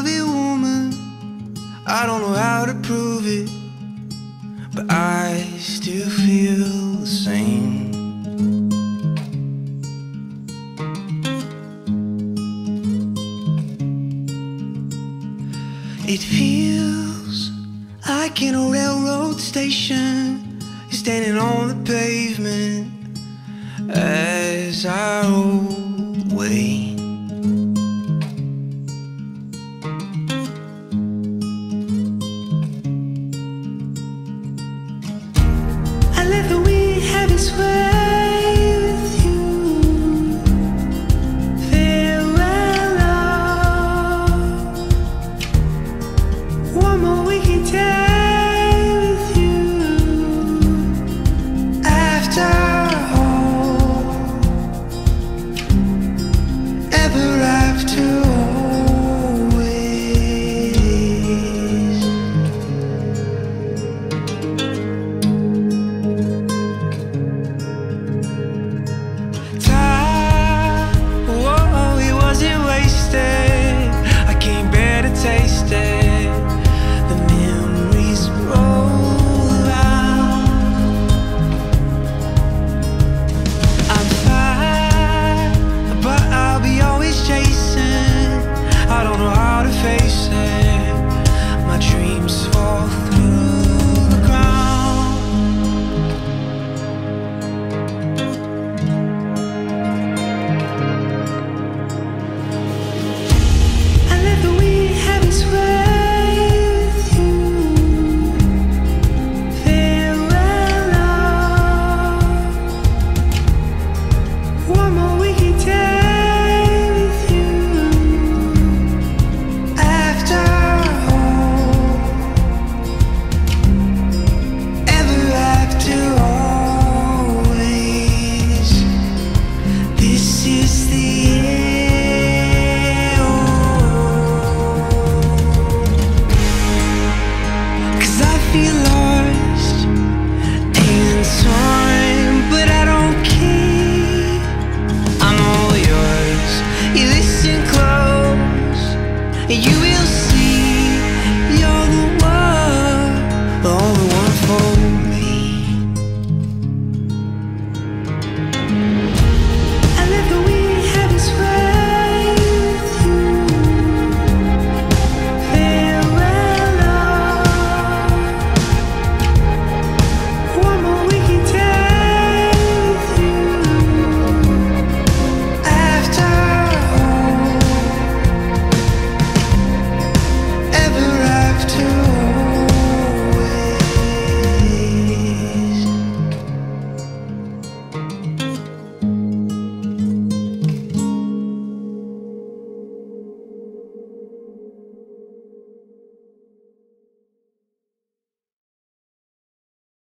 love you, woman. I don't know how to prove it, but I still feel the same. It feels like in a railroad station, you're standing on the pavement as I wait. One more.